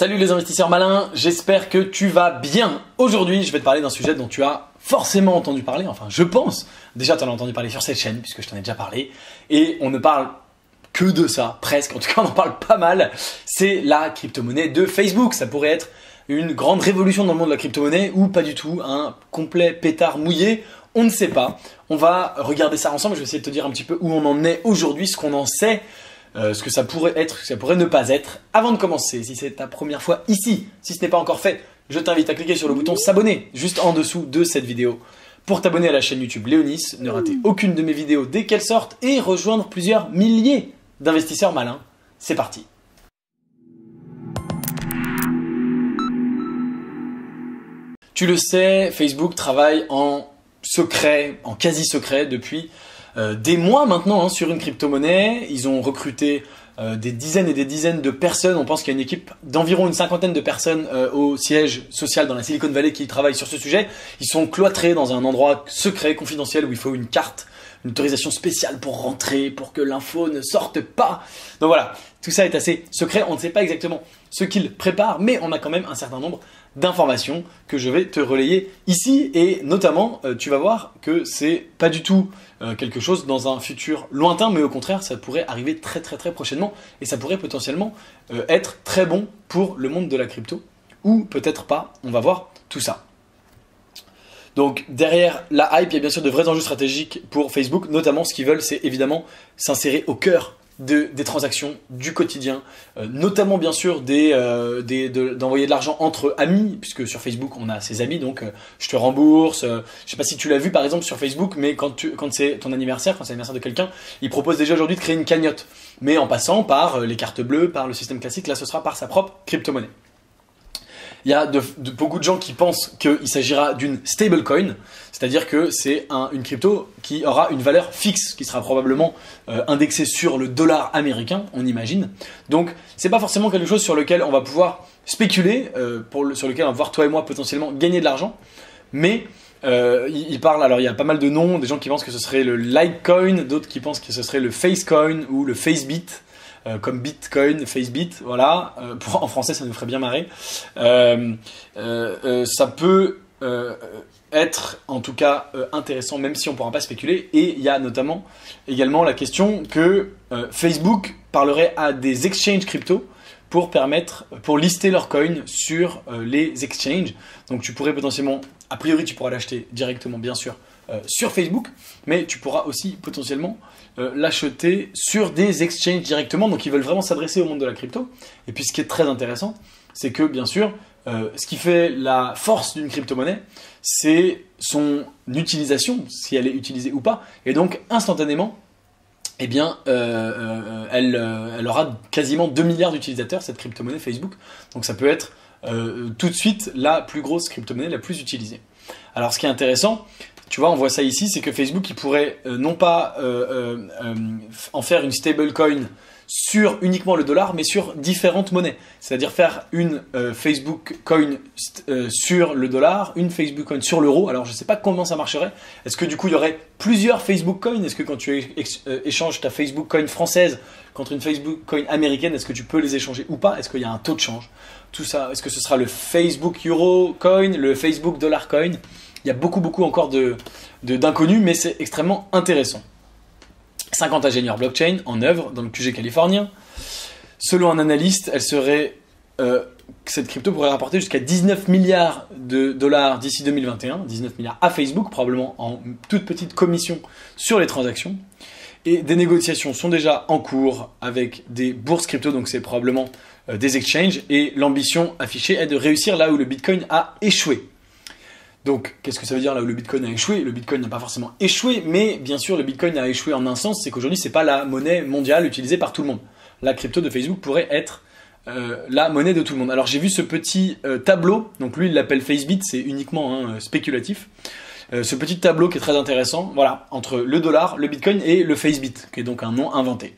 Salut les investisseurs malins, j'espère que tu vas bien. Aujourd'hui, je vais te parler d'un sujet dont tu as forcément entendu parler, enfin je pense. Déjà, tu en as entendu parler sur cette chaîne, puisque je t'en ai déjà parlé. Et on ne parle que de ça, presque. En tout cas, on en parle pas mal. C'est la crypto-monnaie de Facebook. Ça pourrait être une grande révolution dans le monde de la crypto-monnaie ou pas du tout, un complet pétard mouillé. On ne sait pas. On va regarder ça ensemble. Je vais essayer de te dire un petit peu où on en est aujourd'hui, ce qu'on en sait. Euh, ce que ça pourrait être, ce que ça pourrait ne pas être. Avant de commencer, si c'est ta première fois ici, si ce n'est pas encore fait, je t'invite à cliquer sur le bouton s'abonner juste en dessous de cette vidéo pour t'abonner à la chaîne YouTube Léonis, ne rater aucune de mes vidéos dès qu'elles sortent et rejoindre plusieurs milliers d'investisseurs malins. C'est parti. Tu le sais, Facebook travaille en secret, en quasi secret depuis des mois maintenant hein, sur une crypto-monnaie. Ils ont recruté euh, des dizaines et des dizaines de personnes. On pense qu'il y a une équipe d'environ une cinquantaine de personnes euh, au siège social dans la Silicon Valley qui travaillent sur ce sujet. Ils sont cloîtrés dans un endroit secret, confidentiel, où il faut une carte, une autorisation spéciale pour rentrer, pour que l'info ne sorte pas. Donc voilà, tout ça est assez secret. On ne sait pas exactement ce qu'ils préparent, mais on a quand même un certain nombre d'informations que je vais te relayer ici. Et notamment euh, tu vas voir que c'est pas du tout euh, quelque chose dans un futur lointain mais au contraire ça pourrait arriver très très très prochainement. Et ça pourrait potentiellement euh, être très bon pour le monde de la crypto. Ou peut-être pas, on va voir tout ça. Donc derrière la hype, il y a bien sûr de vrais enjeux stratégiques pour Facebook, notamment ce qu'ils veulent c'est évidemment s'insérer au cœur des transactions du quotidien, euh, notamment bien sûr des, euh, d'envoyer de, l'argent entre amis, puisque sur Facebook on a ses amis, donc euh, je te rembourse. je sais pas si tu l'as vu par exemple sur Facebook, mais quand, quand c'est ton anniversaire, quand c'est l'anniversaire de quelqu'un, il propose déjà aujourd'hui de créer une cagnotte, mais en passant par les cartes bleues, par le système classique, là ce sera par sa propre crypto-monnaie. Il y a de, beaucoup de gens qui pensent qu'il s'agira d'une stablecoin, c'est-à-dire que c'est une crypto qui aura une valeur fixe, qui sera probablement euh, indexée sur le dollar américain, on imagine. Donc, c'est pas forcément quelque chose sur lequel on va pouvoir spéculer, euh, sur lequel on va pouvoir toi et moi potentiellement gagner de l'argent, mais euh, il, parle, alors il y a pas mal de noms, des gens qui pensent que ce serait le Litecoin, d'autres qui pensent que ce serait le Facecoin ou le Facebit. Euh, comme Bitcoin, Facebit, voilà. Euh, en français, ça nous ferait bien marrer. Euh, ça peut être en tout cas intéressant, même si on ne pourra pas spéculer. Et il y a notamment également la question que Facebook parlerait à des exchanges crypto pour permettre, pour lister leurs coins sur les exchanges. Donc tu pourrais potentiellement, a priori tu pourras l'acheter directement bien sûr sur Facebook, mais tu pourras aussi potentiellement euh, l'acheter sur des exchanges directement. Donc ils veulent vraiment s'adresser au monde de la crypto. Et puis ce qui est très intéressant, c'est que bien sûr, euh, ce qui fait la force d'une crypto-monnaie, c'est son utilisation, si elle est utilisée ou pas. Et donc instantanément, eh bien, euh, elle, elle, aura quasiment 2 milliards d'utilisateurs, cette crypto-monnaie Facebook. Donc ça peut être tout de suite la plus grosse crypto-monnaie, la plus utilisée. Alors ce qui est intéressant, tu vois, on voit ça ici, c'est que Facebook, il pourrait euh, non pas euh, euh, en faire une stablecoin sur uniquement le dollar, mais sur différentes monnaies. C'est-à-dire faire une Facebook coin sur le dollar, une Facebook coin sur l'euro. Alors je ne sais pas comment ça marcherait. Est-ce que du coup il y aurait plusieurs Facebook coins? Est-ce que quand tu échanges ta Facebook coin française contre une Facebook coin américaine, est-ce que tu peux les échanger ou pas? Est-ce qu'il y a un taux de change? Tout ça, est-ce que ce sera le Facebook euro coin, le Facebook dollar coin? Il y a beaucoup, beaucoup encore d'inconnus, mais c'est extrêmement intéressant. 50 ingénieurs blockchain en œuvre dans le QG californien. Selon un analyste, elle serait, euh, cette crypto pourrait rapporter jusqu'à 19 milliards de dollars d'ici 2021, 19 milliards à Facebook, probablement en toute petite commission sur les transactions. Et des négociations sont déjà en cours avec des bourses crypto, donc c'est probablement euh, des exchanges. Et l'ambition affichée est de réussir là où le Bitcoin a échoué. Donc, qu'est-ce que ça veut dire là où le Bitcoin a échoué? Le Bitcoin n'a pas forcément échoué, mais bien sûr, le Bitcoin a échoué en un sens, c'est qu'aujourd'hui, c'est pas la monnaie mondiale utilisée par tout le monde. La crypto de Facebook pourrait être euh, la monnaie de tout le monde. Alors, j'ai vu ce petit euh, tableau, donc lui, il l'appelle Facebit, c'est uniquement hein, spéculatif. Euh, ce petit tableau qui est très intéressant, voilà, entre le dollar, le Bitcoin et le Facebit, qui est donc un nom inventé.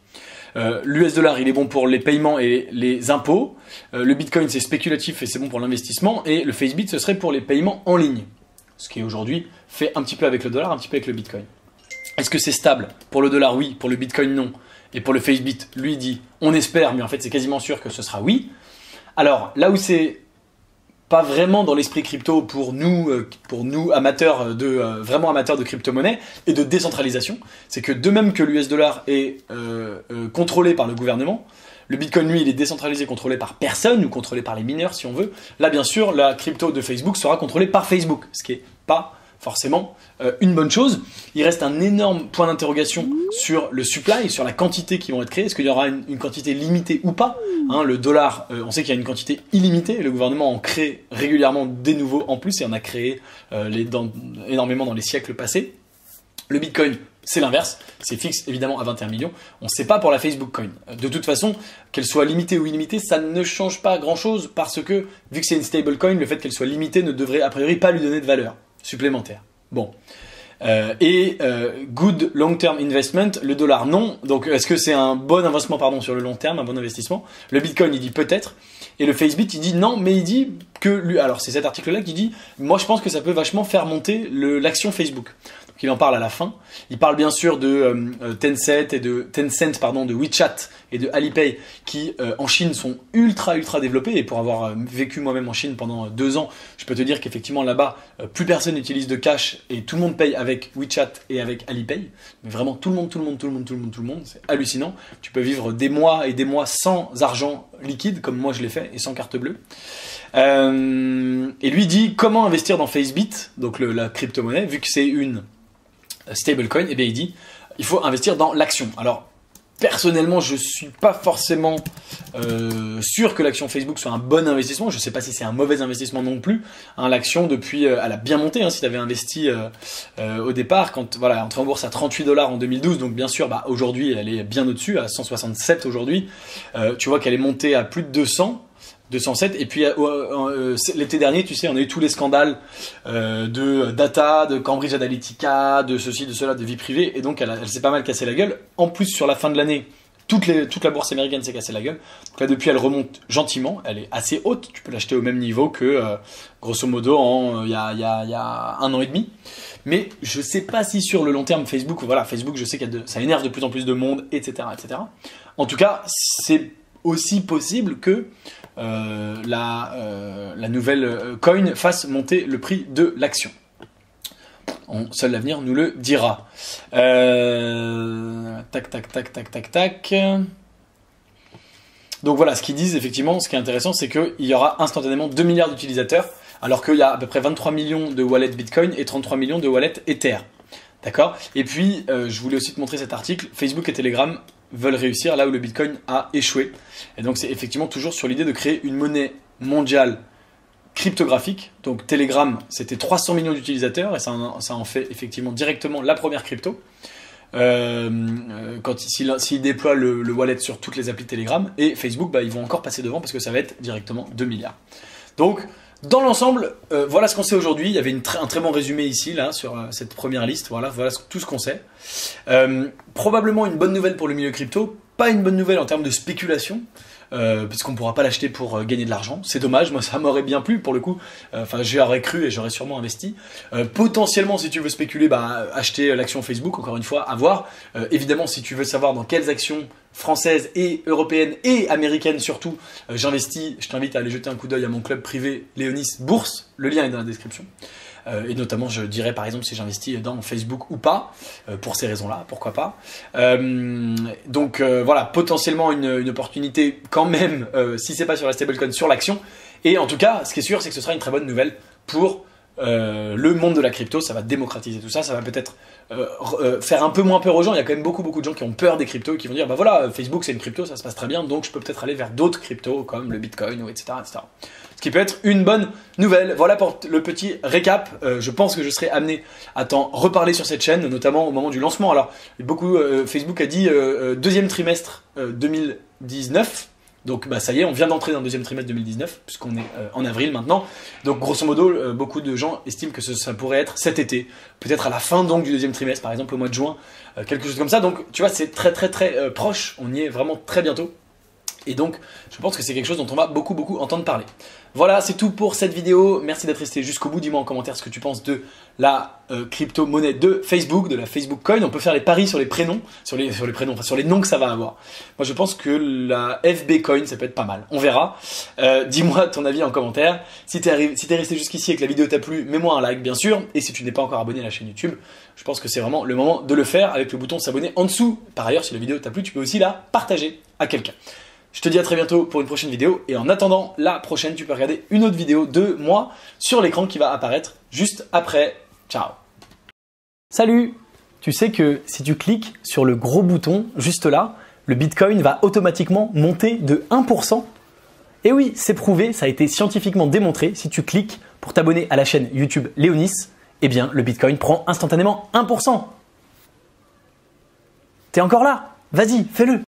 L'US dollar, il est bon pour les paiements et les impôts. le Bitcoin, c'est spéculatif et c'est bon pour l'investissement. Et le Facebit, ce serait pour les paiements en ligne ce qui aujourd'hui fait un petit peu avec le dollar, un petit peu avec le Bitcoin. Est-ce que c'est stable? Pour le dollar, oui. Pour le Bitcoin, non. Et pour le Facebit, lui dit on espère, mais en fait c'est quasiment sûr que ce sera oui. Alors, là où c'est pas vraiment dans l'esprit crypto pour nous, euh, pour nous amateurs de euh, vraiment amateurs de crypto-monnaie et de décentralisation, c'est que de même que l'US dollar est euh, contrôlé par le gouvernement, le Bitcoin lui il est décentralisé, contrôlé par personne ou contrôlé par les mineurs si on veut. Là bien sûr la crypto de Facebook sera contrôlée par Facebook, ce qui est pas forcément euh, une bonne chose. Il reste un énorme point d'interrogation sur le supply, sur la quantité qui vont être créées. Est-ce qu'il y aura une, quantité limitée ou pas hein, Le dollar, euh, on sait qu'il y a une quantité illimitée. Le gouvernement en crée régulièrement des nouveaux en plus et en a créé euh, énormément dans les siècles passés. Le Bitcoin, c'est l'inverse, c'est fixe évidemment à 21 millions. On ne sait pas pour la Facebook Coin. De toute façon, qu'elle soit limitée ou illimitée, ça ne change pas grand chose parce que, vu que c'est une stable coin, le fait qu'elle soit limitée ne devrait a priori pas lui donner de valeur supplémentaire. Bon. Euh, et euh, good long term investment, le dollar non. Donc est-ce que c'est un bon investissement pardon sur le long terme, un bon investissement? Le Bitcoin il dit peut-être et le Facebook il dit non, mais il dit que alors c'est cet article là qui dit moi je pense que ça peut vachement faire monter l'action Facebook il en parle à la fin. Il parle bien sûr de euh, euh, Tencent et de Tencent pardon de WeChat et de Alipay qui euh, en Chine sont ultra ultra développés et pour avoir vécu moi-même en Chine pendant deux ans, je peux te dire qu'effectivement là-bas plus personne n'utilise de cash et tout le monde paye avec WeChat et avec Alipay. Mais vraiment tout le monde tout le monde tout le monde tout le monde tout le monde, c'est hallucinant. Tu peux vivre des mois et des mois sans argent liquide comme moi je l'ai fait et sans carte bleue. et lui dit comment investir dans Facebit, donc la crypto-monnaie, vu que c'est une stablecoin, et eh bien il dit il faut investir dans l'action. Alors personnellement, je suis pas forcément euh, sûr que l'action Facebook soit un bon investissement. Je sais pas si c'est un mauvais investissement non plus. Hein, l'action depuis, euh, elle a bien monté. Hein, si tu avais investi euh, au départ, quand voilà, entrée en bourse à 38 dollars en 2012, donc bien sûr, bah, aujourd'hui, elle est bien au-dessus, à 167 aujourd'hui. tu vois qu'elle est montée à plus de 200. 207. Et puis euh, euh, l'été dernier, tu sais, on a eu tous les scandales euh, de data, de Cambridge Analytica, de ceci, de cela, de vie privée. Et donc elle, elle s'est pas mal cassé la gueule. En plus, sur la fin de l'année, toute, toute la bourse américaine s'est cassée la gueule. Donc là, depuis, elle remonte gentiment. Elle est assez haute. Tu peux l'acheter au même niveau que, grosso modo, il y, a, un an et demi. Mais je sais pas si sur le long terme, Facebook, voilà, Facebook, je sais que ça énerve de plus en plus de monde, etc., etc. En tout cas, c'est aussi possible que euh, la, euh, la, nouvelle euh, coin fasse monter le prix de l'action. Seul l'avenir nous le dira. tac, tac, tac, tac, tac, tac. Donc voilà, ce qu'ils disent effectivement, ce qui est intéressant, c'est qu'il y aura instantanément 2 milliards d'utilisateurs, alors qu'il y a à peu près 23 millions de wallets Bitcoin et 33 millions de wallets Ether. D'accord? Et puis, je voulais aussi te montrer cet article. Facebook et Telegram veulent réussir là où le Bitcoin a échoué. Et donc c'est effectivement toujours sur l'idée de créer une monnaie mondiale cryptographique. Donc Telegram, c'était 300 millions d'utilisateurs et ça en, ça en, fait effectivement directement la première crypto. Euh, euh quand s'ils déploient le, le, wallet sur toutes les applis Telegram et Facebook, bah, ils vont encore passer devant parce que ça va être directement 2 milliards. Donc dans l'ensemble, euh, voilà ce qu'on sait aujourd'hui. Il y avait un très bon résumé ici, là, sur euh, cette première liste. Voilà, voilà tout ce qu'on sait. Euh, probablement une bonne nouvelle pour le milieu crypto, pas une bonne nouvelle en termes de spéculation. Euh, puisqu'on ne pourra pas l'acheter pour euh, gagner de l'argent. C'est dommage, moi ça m'aurait bien plu pour le coup. Euh, enfin, j'aurais cru et j'aurais sûrement investi. potentiellement, si tu veux spéculer, bah, acheter l'action Facebook, encore une fois, à voir. évidemment, si tu veux savoir dans quelles actions françaises et européennes et américaines surtout, j'investis, je t'invite à aller jeter un coup d'œil à mon club privé Léonis Bourse. Le lien est dans la description. Euh, et notamment, je dirais par exemple si j'investis dans Facebook ou pas, euh, pour ces raisons-là, pourquoi pas. Euh, donc voilà, potentiellement une, opportunité quand même, si c'est pas sur la stablecoin, sur l'action. Et en tout cas, ce qui est sûr, c'est que ce sera une très bonne nouvelle pour le monde de la crypto, ça va démocratiser tout ça, ça va peut-être faire un peu moins peur aux gens. Il y a quand même beaucoup beaucoup de gens qui ont peur des cryptos et qui vont dire bah voilà Facebook c'est une crypto, ça se passe très bien, donc je peux peut-être aller vers d'autres cryptos comme le Bitcoin ou etc etc ce qui peut être une bonne nouvelle. Voilà pour le petit récap. Euh, je pense que je serai amené à t'en reparler sur cette chaîne, notamment au moment du lancement. Alors, beaucoup, euh, Facebook a dit euh, deuxième trimestre 2019. Donc bah ça y est, on vient d'entrer dans le deuxième trimestre 2019, puisqu'on est en avril maintenant. Donc grosso modo, beaucoup de gens estiment que ça pourrait être cet été, peut-être à la fin donc du deuxième trimestre, par exemple au mois de juin, quelque chose comme ça. Donc tu vois, c'est très très très proche, on y est vraiment très bientôt. Et donc, je pense que c'est quelque chose dont on va beaucoup, beaucoup entendre parler. Voilà, c'est tout pour cette vidéo. Merci d'être resté jusqu'au bout. Dis-moi en commentaire ce que tu penses de la euh, crypto-monnaie de Facebook, de la Facebook Coin. On peut faire les paris sur les prénoms, sur les, prénoms, enfin sur les noms que ça va avoir. Moi, je pense que la FB Coin, ça peut être pas mal. On verra. Euh, dis-moi ton avis en commentaire. Si t'es si resté jusqu'ici et que la vidéo t'a plu, mets-moi un like, bien sûr. Et si tu n'es pas encore abonné à la chaîne YouTube, je pense que c'est vraiment le moment de le faire avec le bouton s'abonner en dessous. Par ailleurs, si la vidéo t'a plu, tu peux aussi la partager à quelqu'un. Je te dis à très bientôt pour une prochaine vidéo. Et en attendant la prochaine, tu peux regarder une autre vidéo de moi sur l'écran qui va apparaître juste après. Ciao Salut Tu sais que si tu cliques sur le gros bouton juste là, le Bitcoin va automatiquement monter de 1%. Et oui, c'est prouvé, ça a été scientifiquement démontré. Si tu cliques pour t'abonner à la chaîne YouTube Léonis, eh bien le Bitcoin prend instantanément 1%. T'es encore là? Vas-y, fais-le